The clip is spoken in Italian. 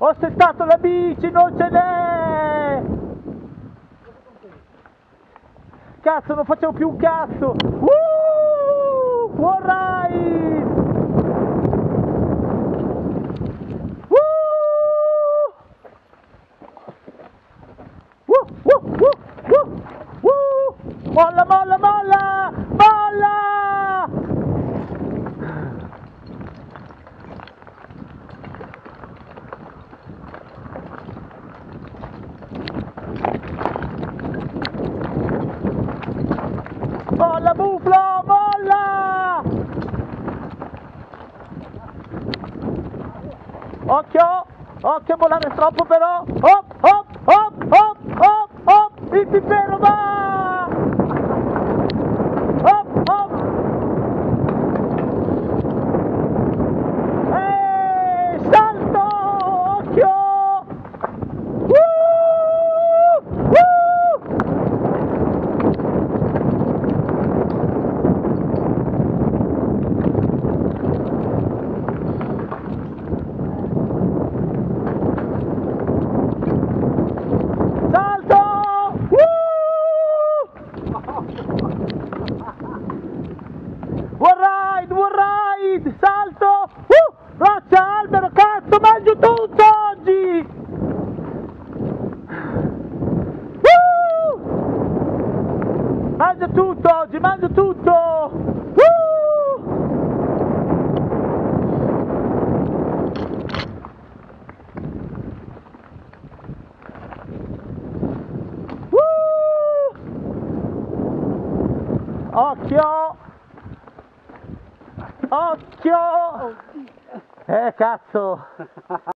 Ho settato la bici, non ce n'è! Cazzo, non facciamo più un cazzo! Uh! One ride! Uh! Uh, uh, uh, uh, uh! Molla, molla! Molla! Molla, buflo, molla! Occhio, occhio a volare troppo però. Hop, hop, hop, hop, hop, hop, il pippero va! Hop, hop! Eeeh, salto! Occhio! Uh! Uh! Salto! Uh! One ride, one ride! Salto! Uh! Roccia, albero, cazzo, mangio tutto oggi! Uh! Mangio tutto oggi, mangio tutto! Uh! Uh! Occhio! Occhio! Eh cazzo!